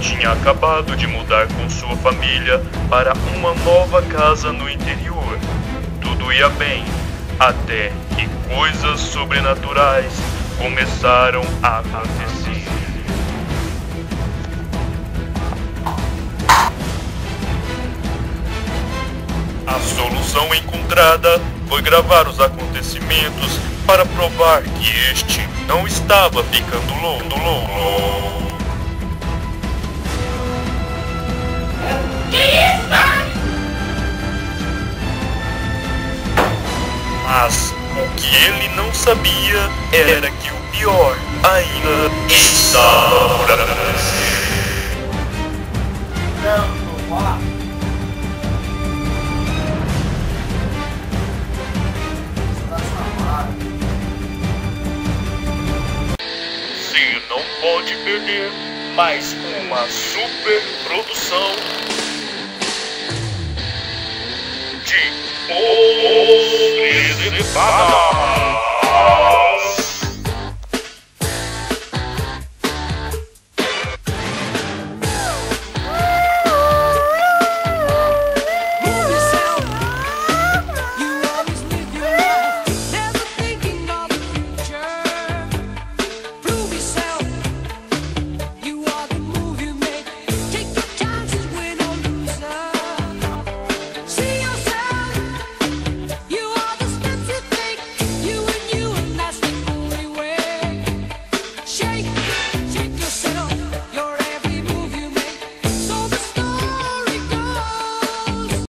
tinha acabado de mudar com sua família para uma nova casa no interior. Tudo ia bem, até que coisas sobrenaturais começaram a acontecer. A solução encontrada foi gravar os acontecimentos para provar que este não estava ficando louco. louco. Mas o que ele não sabia era que o pior ainda estava por acontecer. Você não pode perder mais uma super produção de Os Preservados.